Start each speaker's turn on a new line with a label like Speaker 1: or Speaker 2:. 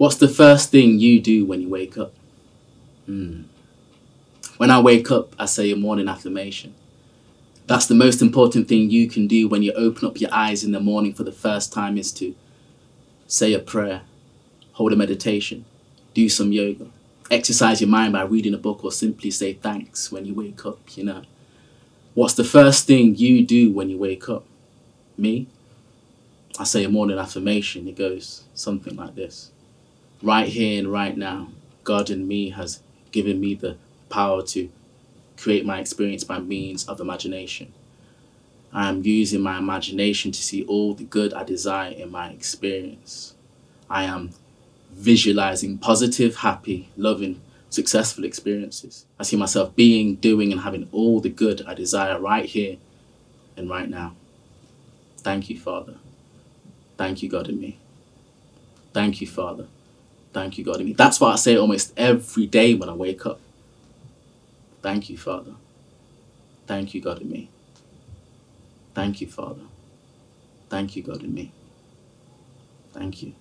Speaker 1: What's the first thing you do when you wake up? Hmm. When I wake up, I say a morning affirmation. That's the most important thing you can do when you open up your eyes in the morning for the first time is to say a prayer, hold a meditation, do some yoga, exercise your mind by reading a book or simply say thanks when you wake up, you know. What's the first thing you do when you wake up? Me? I say a morning affirmation. It goes something like this. Right here and right now, God in me has given me the power to create my experience by means of imagination. I am using my imagination to see all the good I desire in my experience. I am visualizing positive, happy, loving, successful experiences. I see myself being, doing, and having all the good I desire right here and right now. Thank you, Father. Thank you, God in me. Thank you, Father. Thank you, God in me. That's what I say almost every day when I wake up. Thank you, Father. Thank you, God in me. Thank you, Father. Thank you, God in me. Thank you.